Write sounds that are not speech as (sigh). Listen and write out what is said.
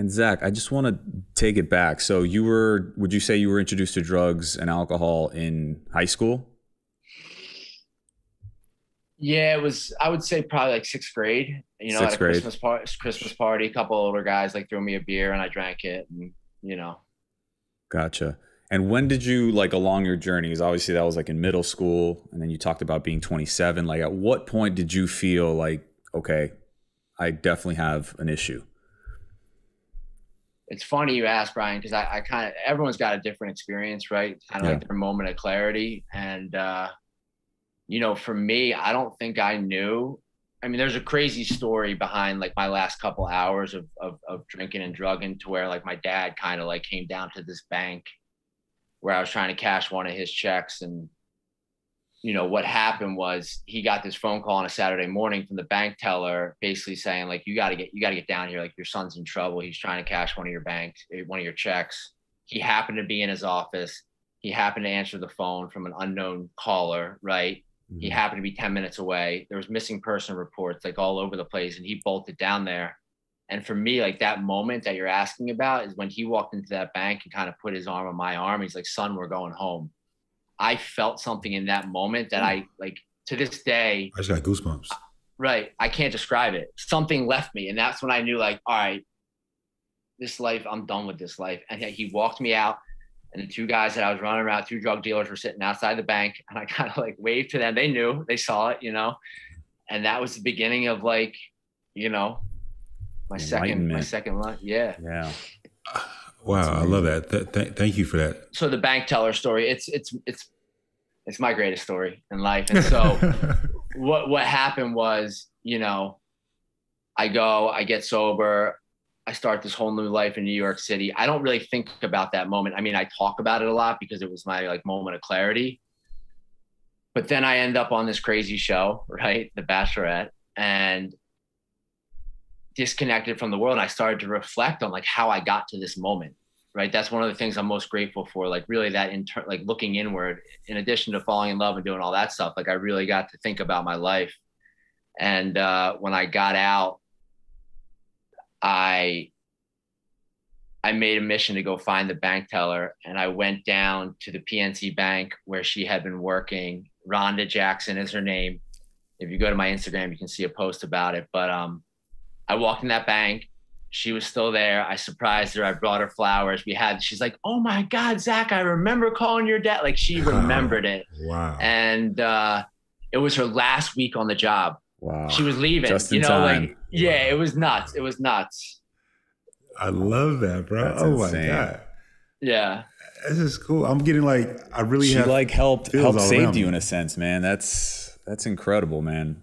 And Zac, I just want to take it back. So you were, would you say you were introduced to drugs and alcohol in high school? Yeah, it was. I would say probably like sixth grade. You know, Sixth at a grade. Christmas party, Christmas party, a couple older guys like threw me a beer and I drank it, and you know, Gotcha. And when did you like along your journey? journeys? Obviously, that was like in middle school, and then you talked about being 27. Like, at what point did you feel like, okay, I definitely have an issue? It's funny you ask Bryan because I, I kind of everyone's got a different experience, right? Kind of Yeah. like their moment of clarity, and uh, you know, for me, I don't think I knew. I mean, there's a crazy story behind like my last couple hours of of, of drinking and drugging to where like my dad kind of like came down to this bank where I was trying to cash one of his checks and you know what happened was he got this phone call on a Saturday morning from the bank teller basically saying like you got to get you got to get down here. Like your son's in trouble. He's trying to cash one of your banks eh, one of your checks. He happened to be in his office. He happened to answer the phone from an unknown caller right? He happened to be 10 minutes away. There was missing person reports like all over the place and he bolted down there. And for me like that moment that you're asking about is when he walked into that bank and kind of put his arm on my arm. He's like son we're going home i felt something in that moment that hmm. i like to this day I just got goosebumps. right i can't describe it something left me and that's when i knew like all right this life i'm done with this life and he walked me out and the two guys that i was running around two drug dealers were sitting outside the bank and i (laughs) kind of like waved to them they knew they saw it you know and that was the beginning of like you know my second my second life. yeah Yeah. Wow, I love that. Th- th- thank you for that. so the bank teller story it's it's it's it's my greatest story in life (laughs) and so what what happened was, you know, I go, I get sober, I start this whole new life in New York City. I don't really think about that moment. I mean, I talk about it a lot because it was my like moment of clarity. But then I end up on this crazy show, right? The Bachelorette, and disconnected from the world. And I started to reflect on like how I got to this moment. Right. That's one of the things I'm most grateful for. Like really that inter like looking inward, in addition to falling in love and doing all that stuff, like I really got to think about my life. And uh, when I got out, I I made a mission to go find the bank teller, and I went down to the PNC Bank where she had been working. Rhonda Jackson is her name. If you go to my Instagram, you can see a post about it. But um, I walked in that bank. She was still there. I surprised her. I brought her flowers. We had. She's like, "Oh my God, Zac! I remember calling your dad." Like she Wow. (laughs) remembered it wow. and uh, it was her last week on the job. Wow. She was leaving. Just in you know, time. like yeah, it was nuts. It was nuts. I love that, bro. That's oh insane. my god, Yeah, this is cool. I'm getting like, I really she have like helped helped all saved you in a sense, man. That's that's incredible, man.